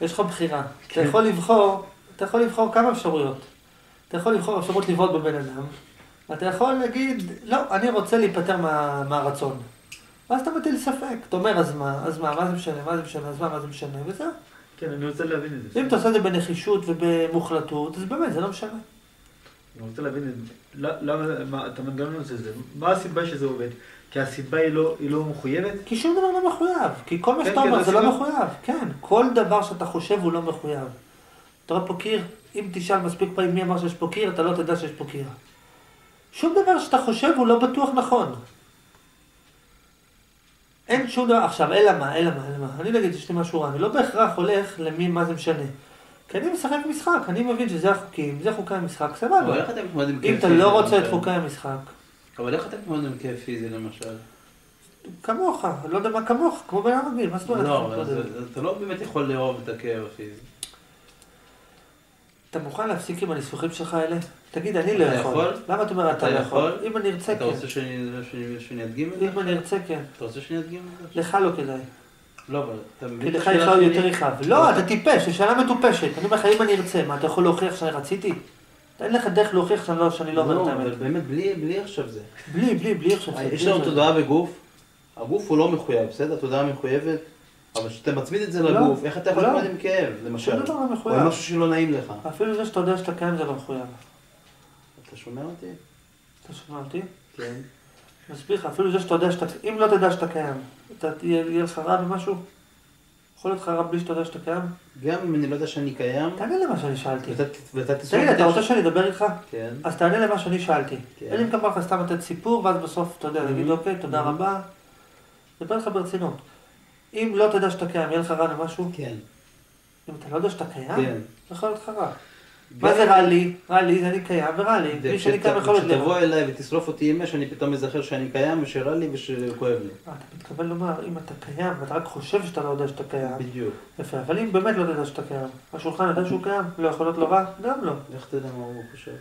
יש לך בחירה. אתה כן. יכול לבחור, אתה יכול לבחור כמה אפשרויות. אתה יכול לבחור אפשרות לבעוט בבן אדם, ואתה יכול להגיד, לא, אני רוצה להיפטר מה, מהרצון. ואז אתה מטיל ספק. אתה אומר, אז מה, אז מה, מה זה משנה, מה זה משנה, אז מה, מה זה משנה, וזהו. כן, אני רוצה להבין את זה. אם אתה עושה את זה בנחישות ובמוחלטות, אז באמת, זה לא משנה. אני רוצה להבין את זה. למה, מה, את המנגנון הזה, זה- מה הסיבה שזה עובד? כי הסיבה היא לא, היא לא מחויבת? כי שום דבר לא מחויב. כי כל מה כן, שאתה כן, אומר זה לא סיבה. מחויב. כן, כל דבר שאתה חושב הוא לא מחויב. אתה רואה פה קיר, אם תשאל מספיק פעמים מי אמר שיש פה קיר, אתה לא תדע שיש פה קיר. שום דבר שאתה חושב הוא לא בטוח נכון. אין שום דבר, עכשיו, אלא מה, אלא מה, אלא מה. אני נגיד, יש לי משהו רע, אני לא בהכרח הולך למי, מה זה משנה. כי אני משחק משחק, אני מבין שזה החוקים, זה חוקי המשחק, סבבה. אם אתה לא רוצה את למשל? חוקי המשחק, אבל איך אתם מתמודדים עם כאב פיזי למשל? כמוך, לא יודע מה כמוך, כמו בן אדם רגיל, מה זאת אומרת? לא, אתה מתמודד? אתה לא באמת יכול לאהוב את הכאב הפיזי. אתה מוכן להפסיק עם הניסוחים שלך האלה? תגיד, אני אתה לא יכול. למה אתה אומר אתה אתה לא יכול? אם אני ארצה, אתה כן. רוצה שאני- אדגים את זה? אם אני ארצה, כן. אתה רוצה שאני אדגים את זה? לך לא כדאי. לא, אבל אתה מבין כי את לך השאלה שלי? יותר יכאב. לא, אתה טיפש, זו שאלה מטופשת. אני אומר לך, אם אני ארצה, מה, אתה יכול להוכיח שאני רציתי? אין לך דרך להוכיח שאני לא- שאני לא אומר את לא, אבל האמת. באמת, בלי בלי עכשיו זה. בלי, בלי, בלי עכשיו. יש בלי לנו. תודעה בגוף, הגוף הוא לא מחויב, בסדר? תודעה מחויבת, אבל כשאתה מצמיד את זה לא, לגוף, איך אתה יכול לא. להתמודד עם כאב, למשל? לא או מחויב. עם משהו שלא נעים לך. אפילו זה שאתה יודע שאתה קיים זה לא מחויב. אתה שומע אותי? אתה שומע אותי? כן. מסביר לך, אפילו זה שאתה יודע שאתה... אם לא תדע שאתה קיים, אתה תהיה יהיה לך רע במשהו? יכול להיות לך רע בלי שאתה יודע שאתה קיים? גם אם אני לא יודע שאני קיים, תענה למה שאני שאלתי. ואתה- תסמוך תגיד, אתה רוצה שאני אדבר איתך? כן. אז תענה למה שאני שאלתי. כן. אין לי מקבל לך סתם לתת סיפור, ואז בסוף, אתה יודע, להגיד, Mhm. אוקיי, תודה Mhm. רבה. נדבר לך ברצינות. אם לא תדע שאתה קיים, יהיה לך רע למשהו? כן. אם אתה לא יודע שאתה קיים, כן. יכול להיות לך רע. מה זה רע לי? רע לי זה אני קיים, ורע לי. מי שאני קיים יכול להיות לי וכשתבוא רע. אליי ותשרוף אותי עם אש, אני פתאום אזכר שאני קיים ושרע לי ושכואב לי. אה, אתה מתכוון לומר, אם אתה קיים, ואתה רק חושב שאתה לא יודע שאתה קיים, בדיוק. יפה, אבל אם באמת לא תדע שאתה קיים, השולחן יודע שהוא קיים, לא יכול להיות לו רע? גם לא. איך אתה יודע מה הוא חושב?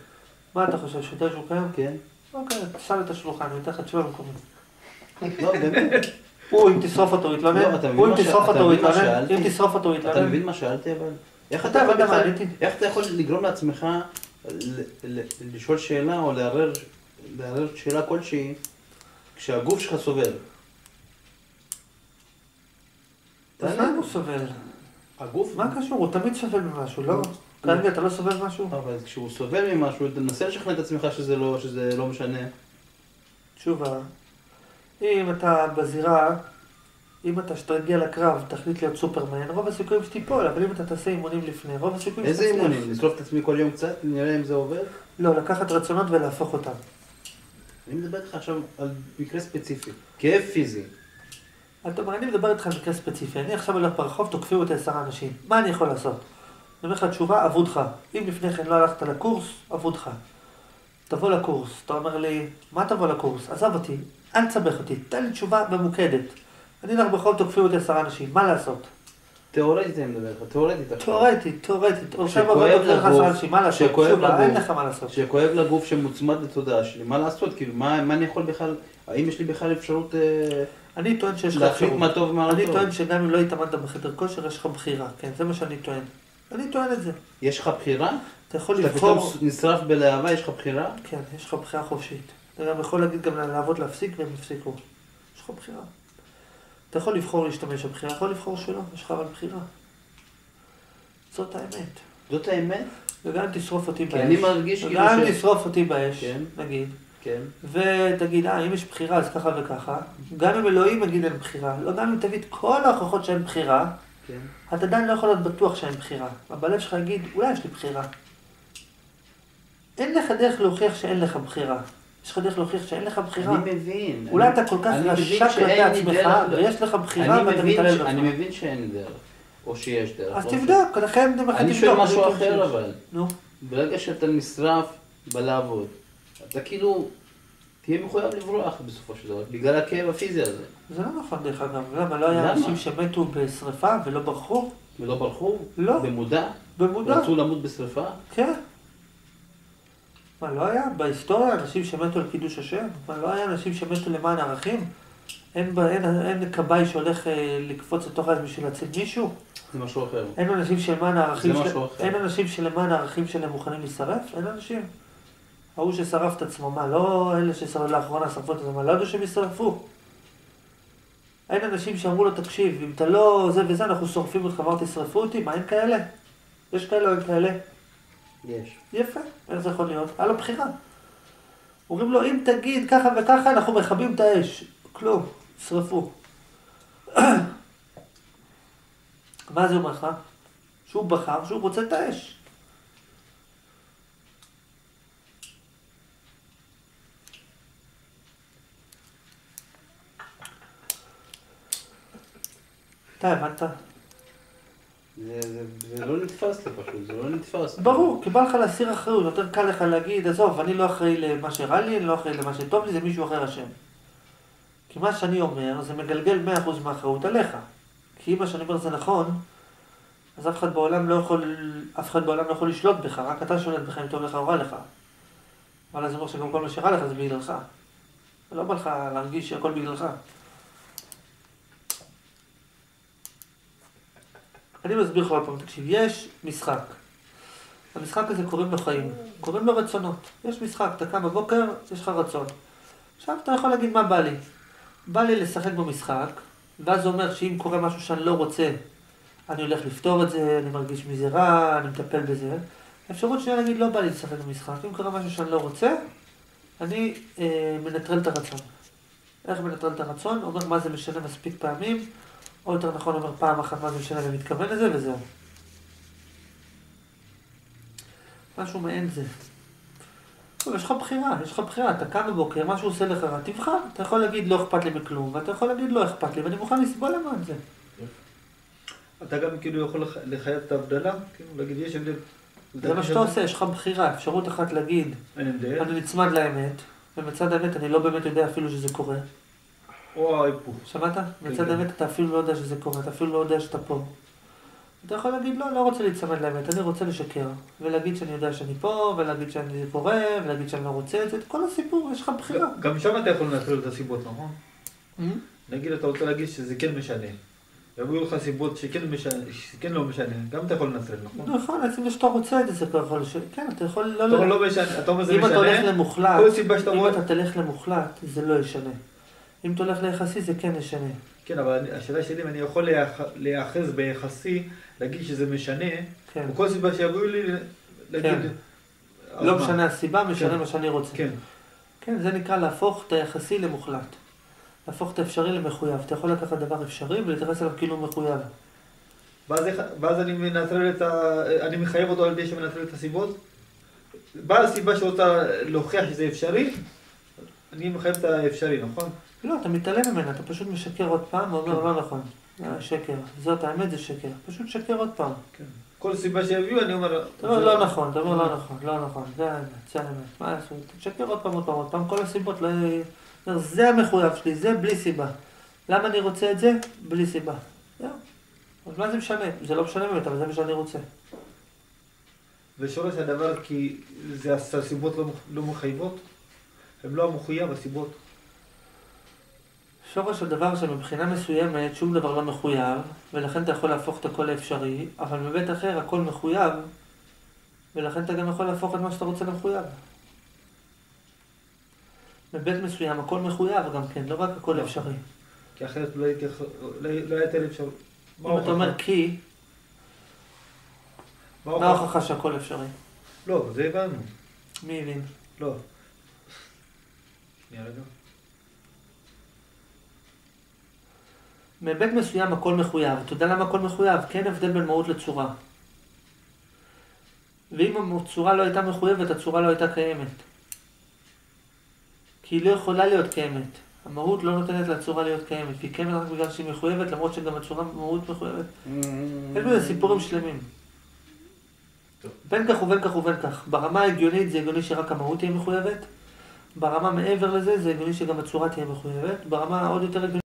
מה אתה חושב, שהוא יודע שהוא קיים? כן? אוקיי, תשאל את השולחן, אני אתן לך תשובה במקומי. לא, באמת. הוא, אם תשרוף אותו, הוא לא, יתלונן. אתה מבין הוא, אם תשרוף אתה אותו, הוא יתלונן. אם תשרוף אותו, הוא אתה יתלונן. מבין מה שאלתי אבל? איך אתה עניתי. איך אתה יכול לגרום לעצמך לשאול שאלה או לערער שאלה כלשהי כשהגוף שלך סובל? אז תענה. מה הוא סובל? הגוף, מה קשור? הוא תמיד סובל ממשהו, לא? כרגע אתה לא סובל משהו? אבל כשהוא סובל ממשהו, תנסה לשכנע את עצמך לא, שזה לא משנה. תשובה, אם אתה בזירה, אם אתה, שתגיע לקרב, תחליט להיות סופרמן, רוב הסיכויים שתיפול, אבל אם אתה תעשה אימונים לפני, רוב הסיכויים איזה שתצליח. אימונים? לשרוף את עצמי כל יום קצת? נראה אם זה עובד? לא, לקחת רצונות ולהפוך אותם. אני מדבר איתך עכשיו על מקרה ספציפי. כאב פיזי. אתה אומר, אני מדבר איתך על מקרה ספציפי, אני עכשיו הולך ברחוב, תוקפים אותי עשרה אנשים, מה אני יכול לעשות? אני אומר לך תשובה, אבודך. אם לפני כן לא הלכת לקורס, אבודך. תבוא לקורס, אתה אומר לי, מה תבוא לקורס? עזב אותי, אל תסבך אותי, תן לי תשובה ממוקדת. אני הולך ברחוב, תוקפים אותי עשרה אנשים, מה לעשות? תיאורטית אני מדבר איתך, תיאורטית עכשיו. תיאורטית, תיאורטית, לך עשרה לגוף, אין לגוף. לך. שכואב לגוף שמוצמד לתודעה שלי, מה לעשות? כאילו, מה, מה אני יכול בכלל, האם יש לי בכלל אפשרות אה, אני טוען שיש לך להחליט אפשרות. מה טוב ומה לא אני טוב? טוען שגם אם לא התאמנת בחדר כושר, יש לך בחירה, כן, זה מה שאני טוען. אני טוען את זה. יש לך בחירה? אתה יכול כשאתה פתאום לבחור... נשרף בלהבה, יש לך בחירה? כן, יש לך בחירה חופשית. אתה גם יכול להגיד גם לעבוד להפסיק והם יפסיקו. יש לך בחירה. אתה יכול לבחור להשתמש בבחירה, יכול לבחור שלא, יש לך אבל בחירה. זאת האמת. זאת האמת? וגם אם תשרוף אותי כי באש, אני מרגיש כאילו וגם אם ש- תשרוף אותי באש, כן. נגיד, כן. ותגיד, אה, אם יש בחירה אז ככה וככה, גם אם אלוהים יגיד אין בחירה, לא גם אם תביא את כל ההוכחות שאין בחירה, כן. אתה עדיין לא יכול להיות בטוח שאין בחירה. אבל בלב שלך יגיד, אולי יש לי בחירה. אין לך דרך להוכיח שאין לך בחירה. יש לך דרך להוכיח שאין לך בחירה. אני מבין. אולי אני- אתה כל כך רשע כלפי עצמך, דרך- ויש לך בחירה ואתה מתעלל ש- אני בעצמך. מבין שאין דרך, או שיש דרך. אז לא תבדוק, לכן לך אני תבדוק. שואל משהו אחר. אבל. נו, ברגע שאתה נשרף בלעבוד, אתה כאילו תהיה מחויב לברוח בסופו של דבר, בגלל הכאב הפיזי הזה. זה לא נכון דרך אגב. למה? לא היה? אנשים שמתו בשרפה ולא ברחו? ולא ברחו? לא. במודע? במודע. רצו למות בשרפה? כן. מה, לא היה? בהיסטוריה אנשים שמתו על קידוש השם? מה, לא היה אנשים שמתו למען ערכים? אין, אין, אין כבאי שהולך אה, לקפוץ לתוך האש בשביל להציל מישהו? זה משהו אחר. אין אנשים שלמען הערכים של... אין אנשים שלמען הערכים שלהם מוכנים להישרף? אין אנשים. ההוא ששרף את עצמו, מה, לא אלה ששרפו לאחרונה שרפו את עצמם, לא ידעו שהם ישרפו? אין אנשים שאמרו לו, תקשיב, אם אתה לא זה וזה, אנחנו שורפים אותך, אמרת, תשרפו אותי? מה, אין כאלה? יש כאלה או אין כאלה? יש. יפה, איך זה יכול להיות? היה לו בחירה. אומרים לו, אם תגיד ככה וככה, אנחנו מכבים את האש. כלום, שרפו. מה זה אומר לך? שהוא בחר שהוא רוצה את האש. אתה הבנת? זה, זה, זה לא נתפס לי פשוט, זה לא נתפס. ברור, כי בא לך להסיר אחריות, יותר קל לך להגיד, עזוב, אני לא אחראי למה שרע לי, אני לא אחראי למה שטוב לי, זה מישהו אחר אשם. כי מה שאני אומר, זה מגלגל 100% מהאחריות עליך. כי אם מה שאני אומר זה נכון, אז אף אחד בעולם לא יכול, אף אחד בעולם לא יכול לשלוט בך, רק אתה שולט בך אם טוב לך או רע לך. אבל אז אומר שגם כל מה שרע לך זה בגללך. לא בא לך להרגיש שהכל בגללך. אני מסביר לך עוד פעם, תקשיב, יש משחק. המשחק הזה קוראים לו חיים, קוראים לו רצונות. יש משחק, אתה קם בבוקר, יש לך רצון. עכשיו אתה יכול להגיד מה בא לי. בא לי לשחק במשחק, ואז זה אומר שאם קורה משהו שאני לא רוצה, אני הולך לפתור את זה, אני מרגיש מזה רע, אני מטפל בזה. האפשרות שנייה להגיד לא בא לי לשחק במשחק, אם קורה משהו שאני לא רוצה, אני אה, מנטרל את הרצון. איך מנטרל את הרצון? אומר מה זה משנה מספיק פעמים, או יותר נכון אומר פעם אחת מה זה משנה ומתכוון לזה וזהו. משהו מעין זה. טוב, יש לך בחירה, יש לך בחירה, אתה קם בבוקר, משהו עושה לך רע, תבחר. אתה יכול להגיד לא אכפת לי מכלום, ואתה יכול להגיד לא אכפת לי, ואני מוכן לסבול למען זה. אתה גם כאילו יכול לח- לחייב את ההבדלה? כאילו להגיד יש הבדל. זה מה שאתה עושה, יש לך בחירה, אפשרות אחת להגיד. אני נצמד לאמת, ומצד האמת אני לא באמת יודע אפילו שזה קורה. או ההיפוך. שמעת? מצד כן. האמת אתה אפילו לא יודע שזה קורה, אתה אפילו לא יודע שאתה פה. אתה יכול להגיד, לא, לא רוצה להיצמד לאמת, אני רוצה לשקר. ולהגיד שאני יודע שאני פה, ולהגיד שאני קורה, ולהגיד שאני לא רוצה את זה, כל הסיפור, יש לך בחירה. גם שם אתה יכול לנטרל את הסיבות, נכון? נגיד אתה רוצה להגיד שזה כן משנה. יביאו לך סיבות שכן משנה, שכן לא משנה, גם אתה יכול לנטרל, נכון? נכון, עצם שאתה רוצה את זה, כבר יכול. כן, אתה יכול לא... אתה אומר לא משנה, אתה זה אם אתה הולך משנה, למוחלט, כל סיבה שאתה אם. אתה תלך למוחלט, זה לא ישנה. אם אתה הולך ליחסי, זה כן ישנה. כן, אבל השאלה שלי אם אני יכול להיאח- להיאחז ביחסי, להגיד שזה משנה, כן. וכל סיבה שיביאו לי, להגיד... כן. אז לא מה? משנה הסיבה, משנה כן. מה שאני רוצה. כן. כן, זה נקרא להפוך את היחסי למוחלט. להפוך את האפשרי למחויב. אתה יכול לקחת דבר אפשרי ולהתייחס אליו כאילו מחויב. ואז, ואז אני מנטרל את ה... אני מחייב אותו על ידי שמנטרל את הסיבות. באה הסיבה שרוצה להוכיח שזה אפשרי, אני מחייב את האפשרי, נכון? לא, אתה מתעלם ממנה, אתה פשוט משקר עוד פעם ואומר כן. לא נכון. זה שקר. זאת האמת, זה שקר. פשוט שקר עוד פעם. כל סיבה שיביאו, אני אומר... אתה אומר לא נכון, אתה אומר לא נכון, לא נכון, זה האמת, זה האמת. מה לעשות? תשקר עוד פעם, עוד פעם, עוד פעם, כל הסיבות לא... זה המחויב שלי, זה בלי סיבה. למה אני רוצה את זה? בלי סיבה. זהו. אז מה זה משנה? זה לא משנה באמת, אבל זה מה שאני רוצה. ושורש הדבר כי זה הסיבות לא, לא מחייבות, הם לא המחויב, הסיבות. שורש הדבר שמבחינה מסוימת שום דבר לא מחויב, ולכן אתה יכול להפוך את הכל לאפשרי, אבל מבית אחר הכל מחויב, ולכן אתה גם יכול להפוך את מה שאתה רוצה למחויב. בבית מסוים הכל מחויב גם כן, לא רק הכל. אפשרי. כי אחרת לא הייתי יכול- לא לא היה יותר אפשר... מה אם אתה אומר? כי, מה? ההוכחה שהכל אפשרי? לא, זה הבנו. מי הבין? לא. שנייה רגע. מבית מסוים הכל מחויב. אתה יודע למה הכל מחויב? כי אין הבדל בין מהות לצורה. ואם הצורה לא הייתה מחויבת, הצורה לא הייתה קיימת. כי היא לא יכולה להיות קיימת. המהות לא נותנת לצורה להיות קיימת. והיא קיימת רק בגלל שהיא מחויבת, למרות שגם הצורה במהות מחויבת. בזה סיפורים שלמים. בין כך ובין כך ובין כך. ברמה ההגיונית זה הגיוני שרק המהות תהיה מחויבת. ברמה מעבר לזה זה הגיוני שגם הצורה תהיה מחויבת. ברמה עוד יותר הגיונית